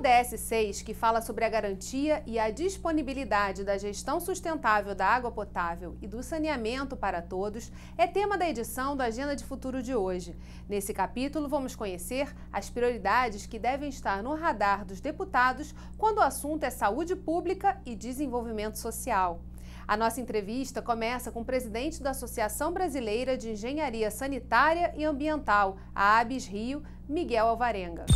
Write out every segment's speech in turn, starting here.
ODS 6, que fala sobre a garantia e a disponibilidade da gestão sustentável da água potável e do saneamento para todos, é tema da edição do Agenda de Futuro de hoje. Nesse capítulo, vamos conhecer as prioridades que devem estar no radar dos deputados quando o assunto é saúde pública e desenvolvimento social. A nossa entrevista começa com o presidente da Associação Brasileira de Engenharia Sanitária e Ambiental, a ABS Rio, Miguel Alvarenga.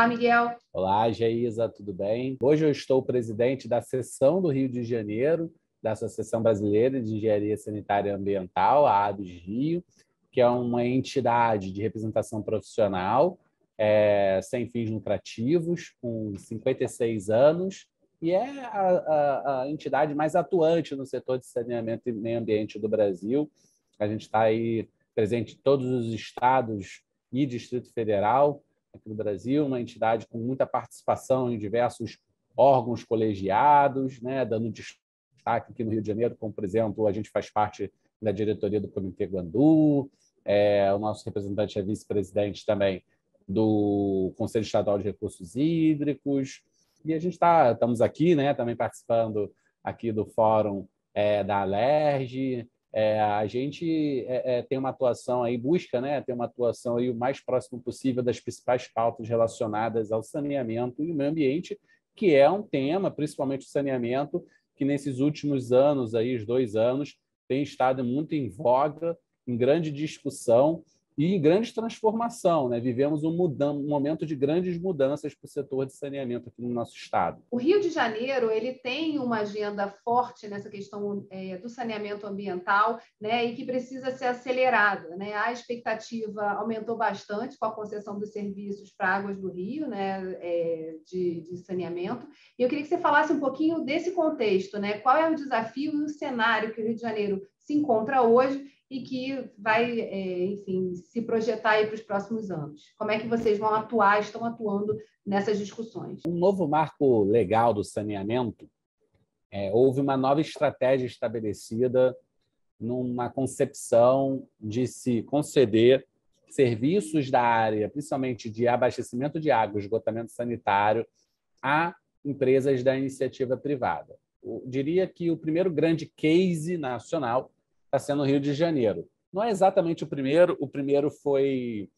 Olá, Miguel. Olá, Geisa, tudo bem? Hoje eu estou presidente da seção do Rio de Janeiro, da Associação Brasileira de Engenharia Sanitária e Ambiental, a ABS Rio, que é uma entidade de representação profissional é, sem fins lucrativos, com 56 anos, e é a, a, a, entidade mais atuante no setor de saneamento e meio ambiente do Brasil. A gente está aí presente em todos os estados e Distrito Federal aqui no Brasil, uma entidade com muita participação em diversos órgãos colegiados, né, dando destaque aqui no Rio de Janeiro, como, por exemplo, a gente faz parte da diretoria do Comitê Guandu, é, o nosso representante é vice-presidente também do Conselho Estadual de Recursos Hídricos, e a gente está, estamos aqui, né, também participando aqui do fórum é, da Alerj, é, a gente é, é, tem uma atuação aí, busca né, ter uma atuação aí o mais próximo possível das principais pautas relacionadas ao saneamento e o meio ambiente, que é um tema, principalmente o saneamento, que nesses últimos anos, aí, os dois anos, tem estado muito em voga, em grande discussão, e em grande transformação. Né? Vivemos um, um momento de grandes mudanças para o setor de saneamento aqui no nosso estado. O Rio de Janeiro ele tem uma agenda forte nessa questão é, do saneamento ambiental né? e que precisa ser acelerada. Né? A expectativa aumentou bastante com a concessão dos serviços para águas do Rio né? É, de, de saneamento. E eu queria que você falasse um pouquinho desse contexto. Né? Qual é o desafio e o cenário que o Rio de Janeiro se encontra hoje e que vai, é, enfim, se projetar para os próximos anos. Como é que vocês vão atuar, estão atuando nessas discussões? Um novo marco legal do saneamento, é, houve uma nova estratégia estabelecida numa concepção de se conceder serviços da área, principalmente de abastecimento de água, esgotamento sanitário, a empresas da iniciativa privada. Eu diria que o primeiro grande case nacional está sendo o Rio de Janeiro. Não é exatamente o primeiro, o primeiro foi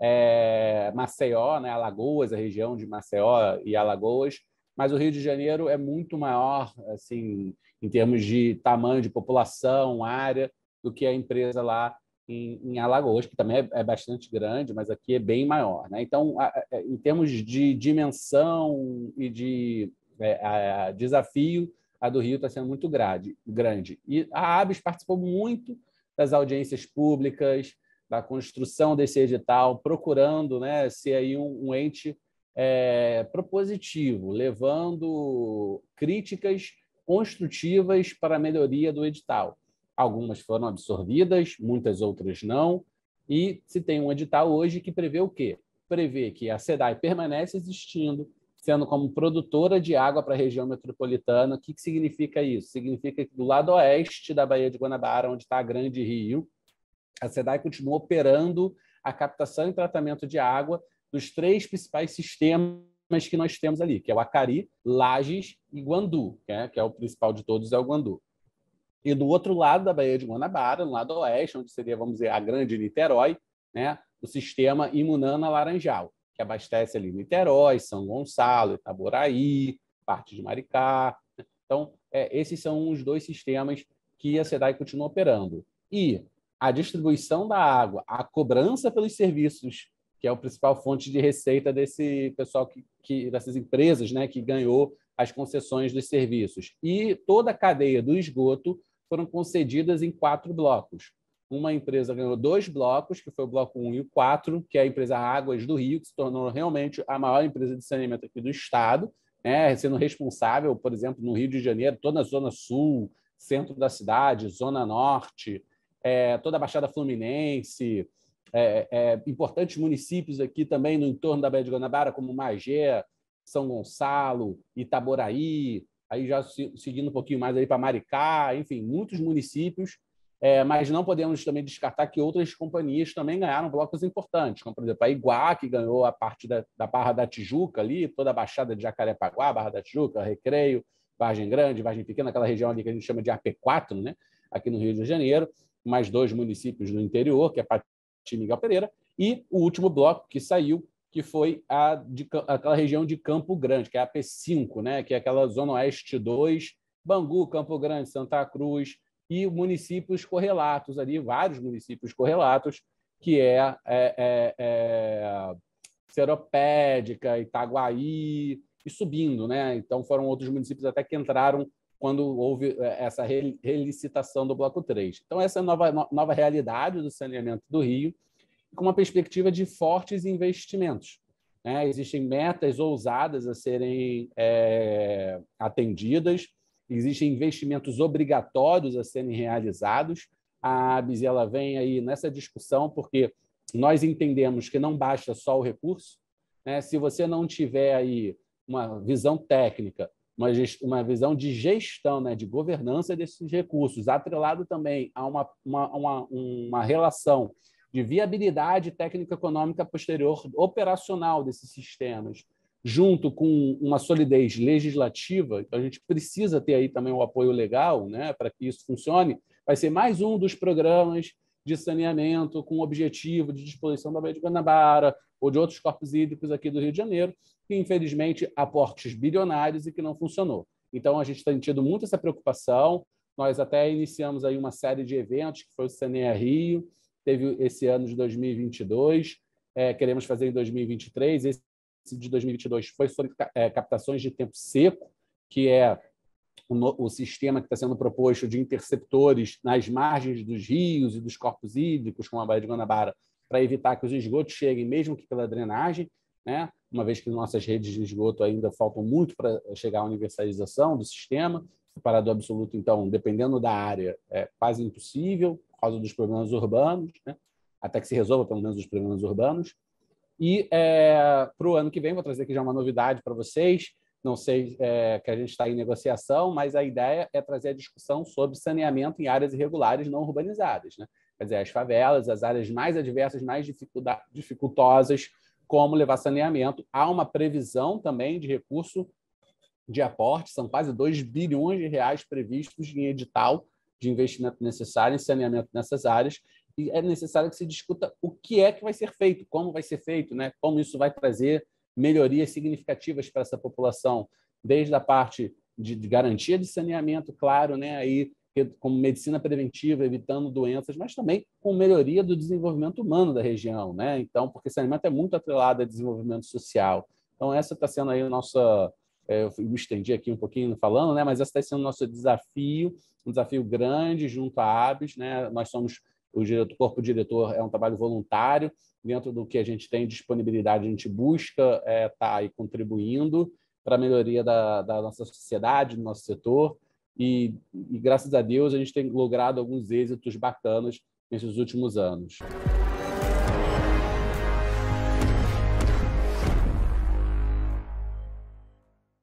é, Maceió, né, Alagoas, a região de Maceió e Alagoas, mas o Rio de Janeiro é muito maior, assim, em termos de tamanho de população, área, do que a empresa lá em, em Alagoas, que também é, é, bastante grande, mas aqui é bem maior. Né? Então, a, a, em termos de dimensão e de é, a, desafio, a do Rio está sendo muito grande, grande. E a ABS participou muito das audiências públicas, da construção desse edital, procurando né, ser aí um, um ente é, propositivo, levando críticas construtivas para a melhoria do edital. Algumas foram absorvidas, muitas outras não. E se tem um edital hoje que prevê o quê? Prevê que a SEDAI permanece existindo, sendo como produtora de água para a região metropolitana. O que, que significa isso? Significa que do lado oeste da Baía de Guanabara, onde está a Grande Rio, a SEDAI continua operando a captação e tratamento de água dos três principais sistemas que nós temos ali, que é o Acari, Lages e Guandu, né? que é o principal de todos, é o Guandu. E do outro lado da Baía de Guanabara, no lado oeste, onde seria, vamos dizer, a Grande Niterói, né? o sistema Imunana Laranjal que abastece ali Niterói, São Gonçalo, Itaboraí, parte de Maricá. Então, é, esses são os dois sistemas que a SEDAI continua operando. E a distribuição da água, a cobrança pelos serviços, que é a principal fonte de receita desse pessoal que, que dessas empresas, né, que ganhou as concessões dos serviços. E toda a cadeia do esgoto foram concedidas em quatro blocos uma empresa ganhou dois blocos, que foi o bloco 1 e o 4, que é a empresa Águas do Rio, que se tornou realmente a maior empresa de saneamento aqui do estado, né, sendo responsável, por exemplo, no Rio de Janeiro, toda a zona sul, centro da cidade, zona norte, é, toda a Baixada Fluminense, é, é, importantes municípios aqui também no entorno da Baía de Guanabara, como Magé, São Gonçalo, Itaboraí, aí já seguindo um pouquinho mais para Maricá, enfim, muitos municípios, é, mas não podemos também descartar que outras companhias também ganharam blocos importantes, como, por exemplo, a Iguá, que ganhou a parte da, da Barra da Tijuca ali, toda a Baixada de Jacarepaguá, Barra da Tijuca, Recreio, Vargem Grande, Vargem Pequena, aquela região ali que a gente chama de AP4, né? aqui no Rio de Janeiro, mais dois municípios do interior, que é Pati Miguel Pereira, e o último bloco que saiu, que foi a de, aquela região de Campo Grande, que é a P5, né? que é aquela Zona Oeste 2, Bangu, Campo Grande, Santa Cruz, e municípios correlatos ali, vários municípios correlatos, que é, é, é, é Seropédica, Itaguaí, e subindo. Né? Então, foram outros municípios até que entraram quando houve é, essa relicitação do Bloco 3. Então, essa é a nova, nova realidade do saneamento do Rio, com uma perspectiva de fortes investimentos. Né? Existem metas ousadas a serem é, atendidas, existem investimentos obrigatórios a serem realizados. A ABS ela vem aí nessa discussão porque nós entendemos que não basta só o recurso. Né? Se você não tiver aí uma visão técnica, uma, uma visão de gestão, né, de governança desses recursos, atrelado também a uma, uma, uma, uma relação de viabilidade técnico-econômica posterior operacional desses sistemas, junto com uma solidez legislativa, então a gente precisa ter aí também o apoio legal né, para que isso funcione, vai ser mais um dos programas de saneamento com o objetivo de disposição da Baía de Guanabara ou de outros corpos hídricos aqui do Rio de Janeiro, que infelizmente aportes bilionários e que não funcionou. Então a gente tem tido muito essa preocupação. Nós até iniciamos aí uma série de eventos que foi o Saneia Rio, teve esse ano de 2022, é, queremos fazer em 2023. Esse de 2022 foi sobre é, captações de tempo seco, que é o, sistema que está sendo proposto de interceptores nas margens dos rios e dos corpos hídricos, como a Baía de Guanabara, para evitar que os esgotos cheguem, mesmo que pela drenagem, né? uma vez que nossas redes de esgoto ainda faltam muito para chegar à universalização do sistema. Separado absoluto, então, dependendo da área, é quase impossível, por causa dos problemas urbanos, né? até que se resolva pelo menos os problemas urbanos. E é, para o ano que vem, vou trazer aqui já uma novidade para vocês. Não sei é, que a gente está em negociação, mas a ideia é trazer a discussão sobre saneamento em áreas irregulares não urbanizadas. Né? Quer dizer, as favelas, as áreas mais adversas, mais dificultosas, como levar saneamento. Há uma previsão também de recurso de aporte, são quase 2 bilhões de reais previstos em edital de investimento necessário em saneamento nessas áreas, e é necessário que se discuta o que é que vai ser feito, como vai ser feito, né? como isso vai trazer melhorias significativas para essa população, desde a parte de, de garantia de saneamento, claro, né? aí como medicina preventiva, evitando doenças, mas também com melhoria do desenvolvimento humano da região, né? Então, porque saneamento é muito atrelado a desenvolvimento social. Então, essa está sendo aí a nossa, é, eu me estendi aqui um pouquinho falando, né? Mas esse está sendo o nosso desafio, um desafio grande junto à ABS, né? Nós somos o diretor, corpo diretor é um trabalho voluntário, dentro do que a gente tem disponibilidade, a gente busca estar é, tá aí contribuindo para a melhoria da, da, nossa sociedade, do nosso setor, e, e graças a Deus a gente tem logrado alguns êxitos bacanas nesses últimos anos.